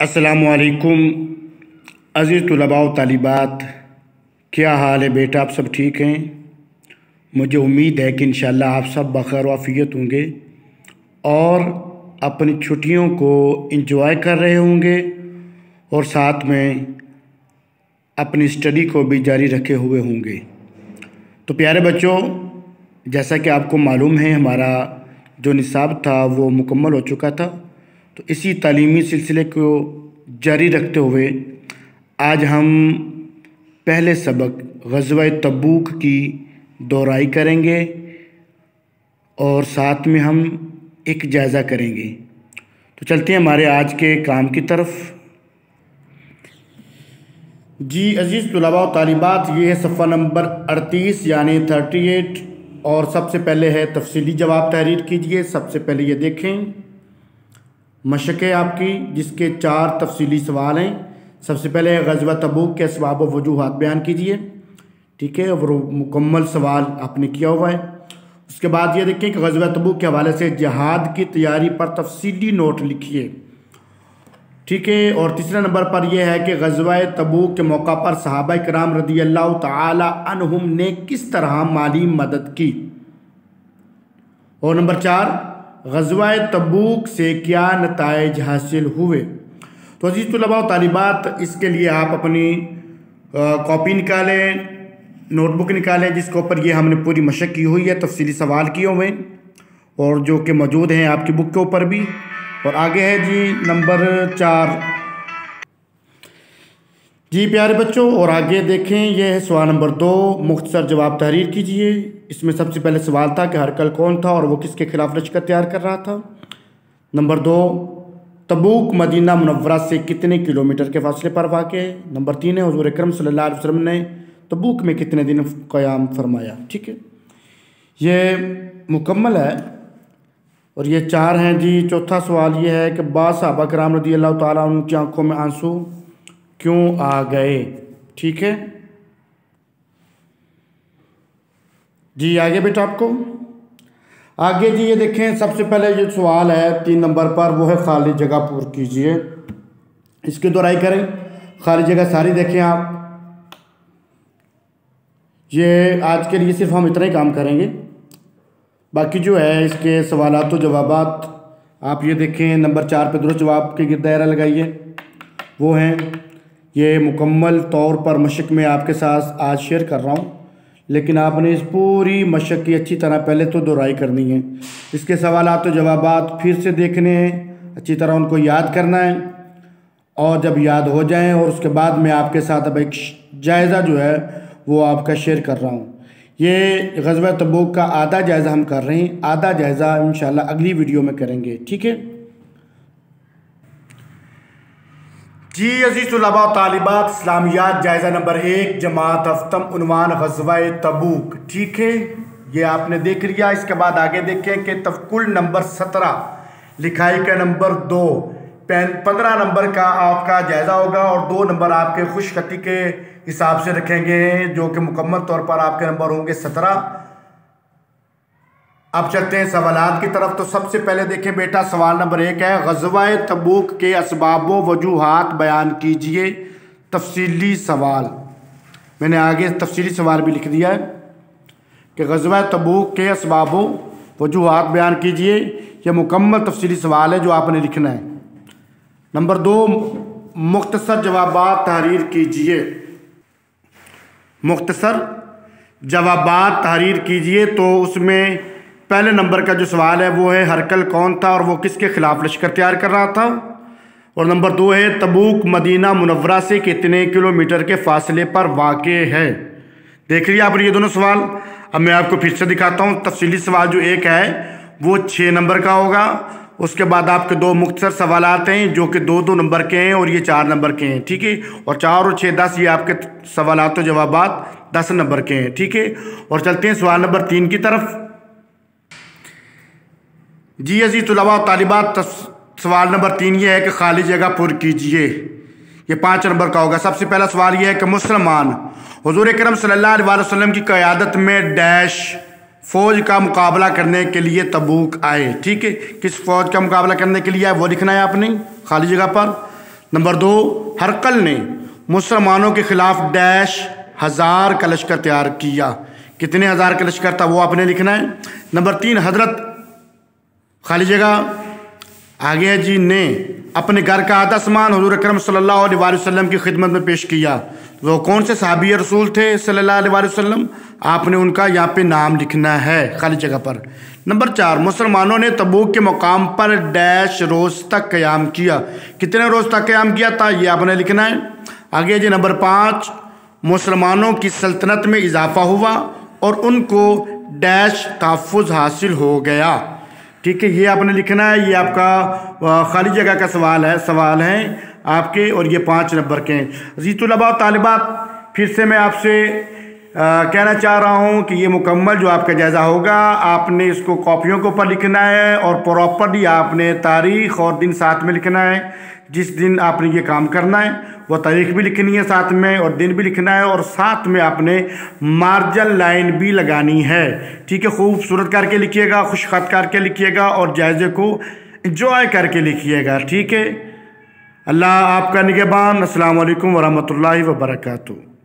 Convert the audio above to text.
असलकुम अज़ीज़ तलबा तालिबात क्या हाल है बेटा आप सब ठीक हैं मुझे उम्मीद है कि इन आप सब बखैर वाफ़ियत होंगे और अपनी छुट्टियों को इंजॉय कर रहे होंगे और साथ में अपनी स्टडी को भी जारी रखे हुए होंगे तो प्यारे बच्चों जैसा कि आपको मालूम है हमारा जो निसाब था वो मुकम्मल हो चुका था तो इसी तालीमी सिलसिले को जारी रखते हुए आज हम पहले सबक गजवा तबूक की दोहराई करेंगे और साथ में हम एक जायज़ा करेंगे। तो चलते हैं हमारे आज के काम की तरफ़। जी अज़ीज़ तलबा तालिबात, ये है सफ़ा नंबर अड़तीस, यानी थर्टी एट और सबसे पहले है तफसली जवाब तहरीर कीजिए। सबसे पहले ये देखें। मशक़ आपकी, जिसके चार तफसीली सवाल हैं। सबसे पहले गजवा तबूक के इसबाब वजूहत बयान कीजिए। ठीक है, और मुकम्मल सवाल आपने किया हुआ है। उसके बाद ये देखें कि गजवा तबूक के हवाले से जहाद की तैयारी पर तफसीली नोट लिखिए। ठीक है, और तीसरे नंबर पर यह है कि गजवा तबूक के मौका पर सहाबा कराम रदी अल्लाह तहुम ने किस तरह माली मदद की? और नंबर चार गजवा तबूक से क्या नतज हासिल हुए? तो अज़ीज़ तलबा तालिबात, इसके लिए आप अपनी कॉपी निकालें, नोटबुक निकालें, जिसके ऊपर ये हमने पूरी मशक की हुई है, तफसीली सवाल किए हुए, और जो कि मौजूद हैं आपकी बुक के ऊपर भी। और आगे है जी, नंबर चार जी प्यारे बच्चों, और आगे देखें, यह है सवाल नंबर दो। मुख्तसर जवाब तहरीर कीजिए। इसमें सबसे पहले सवाल था कि हरकल कौन था और वो किसके खिलाफ लश्कर तैयार कर रहा था। नंबर दो, तबूक मदीना मुनवरा से कितने किलोमीटर के फासले पर वाक़ है? नंबर तीन है, हजूर अक्रम सल्लल्लाहु अलैहि ने तबूक में कितने दिन क़याम फरमाया? ठीक है। ये मुकम्मल है, और ये चार हैं जी। चौथा सवाल ये है कि साहबा कराम रदी अल्लाह ताली उनकी आँखों में आँसू क्यों आ गए? ठीक है? जी, आगे बेटा आपको। आगे जी, ये देखें, सबसे पहले जो सवाल है, तीन नंबर पर, वो है खाली जगह पूर कीजिए। इसकी दोहराई करें। खाली जगह सारी देखें आप। ये आज के लिए सिर्फ़ हम इतना ही काम करेंगे। बाकी जो है, इसके सवाल तो जवाब आप ये देखें, नंबर चार पे दुरुस्त जवाब के दायरा लगाइए। वो हैं ये मुकम्मल तौर पर मशक में आपके साथ आज शेयर कर रहा हूँ। लेकिन आपने इस पूरी मशक की अच्छी तरह पहले तो दोहराई करनी है। इसके सवाल तो जवाब फिर से देखने हैं। अच्छी तरह उनको याद करना है। और जब याद हो जाएँ और उसके बाद मैं आपके साथ अब एक जायज़ा जो है, वो आपका शेयर कर रहा हूँ। ये गजबा तबूक का आधा जायज़ा हम कर रहे हैं। आधा जायज़ा इन अगली वीडियो में करेंगे। ठीक है? जी अज़ीज़ अजीज़ुलबा तालिबात, इस्लामियात, जायज़ा नंबर एक, जमात अफ्तम, उनवान गजवा तबूक। ठीक है? ये आपने देख लिया। इसके बाद आगे देखें कि तफकुल नंबर सत्रह, लिखाई का नंबर दो पंद्रह नंबर का आपका जायज़ा होगा और दो नंबर आपके खुशखती के हिसाब से रखेंगे जो कि मुकम्मल तौर पर आपके नंबर होंगे सत्रह। अब चलते हैं सवाल की तरफ़। तो सबसे पहले देखें बेटा, सवाल नंबर एक है गजवा तबूक के इसबाब वजूहत बयान कीजिए। तफसीली सवाल। मैंने आगे तफसीली सवाल भी लिख दिया है कि गजवा तबूक के इसबाब वजूहत बयान कीजिए। यह मुकम्मल तफसीली सवाल है जो आपने लिखना है। नंबर दो, मुख्तसर जवाब तहरीर कीजिए। मुख्तसर जवाब तहरीर कीजिए तो उसमें पहले नंबर का जो सवाल है, वो है, हरकल कौन था और वो किसके खिलाफ लश्कर तैयार कर रहा था? और नंबर दो है, तबूक मदीना मुनवरा से कितने किलोमीटर के फासले पर वाक़ है? देख लिया आपने ये दोनों सवाल। अब मैं आपको फिर से दिखाता हूँ, तफसीली सवाल जो एक है, वो छः नंबर का होगा। उसके बाद आपके दो मुख्तर सवाल आते हैं, जो कि दो दो नंबर के हैं और ये चार नंबर के हैं, ठीक है? और चार और छः दस, ये आपके सवाल जवाब दस नंबर के हैं, ठीक है? और चलते हैं सवाल नंबर तीन की तरफ़। जी अजी तलबा तालिबात सवाल नंबर तीन ये है कि खाली जगह पुर कीजिए। ये पाँच नंबर का होगा। सबसे पहला सवाल ये है कि मुसलमान हजूर करम अलैहि वसल्लम की क़्यादत में डैश फ़ौज का मुकाबला करने के लिए तबूक आए। ठीक है? किस फ़ौज का मुकाबला करने के लिए आए? वो लिखना है आपने खाली जगह पर। नंबर दो, हरकल ने मुसलमानों के खिलाफ डैश हज़ार का लश्कर तैयार किया। कितने हज़ार का लश्कर था वो आपने लिखना है? नंबर तीन, हज़रत खाली जगह। आगे जी ने अपने घर का आधा सामान हजूर अक्रम वसल्लम की खिदमत में पेश किया। वो कौन से साहबी रसूल थे अलैहि वसल्लम? आपने उनका यहाँ पे नाम लिखना है खाली जगह पर। नंबर चार, मुसलमानों ने तबूक के मुकाम पर डैश रोज़ तक क्याम किया। कितने रोज़ तक क्याम किया था, ये आपने लिखना है। आगे जी नंबर पाँच, मुसलमानों की सल्तनत में इजाफा हुआ और उनको डैश तहफ़ हासिल हो गया। ठीक है ये आपने लिखना है, ये आपका खाली जगह का सवाल है सवाल है आपके और ये पाँच नंबर के हैं। जीतुलबा तालिबात फिर से मैं आपसे कहना चाह रहा हूँ कि ये मुकम्मल जो आपका जायज़ा होगा, आपने इसको कॉपियों के ऊपर लिखना है और प्रॉपरली आपने तारीख़ और दिन साथ में लिखना है, जिस दिन आपने ये काम करना है। वो तारीख भी लिखनी है साथ में और दिन भी लिखना है और साथ में आपने मार्जन लाइन भी लगानी है। ठीक है, खूबसूरत करके लिखिएगा खुश खत करके लिखिएगा और जायज़े को इंजॉय करके लिखिएगा। ठीक है? अल्लाह आपका निगेबान। असल वरहमल वरहमतुल्लाहि व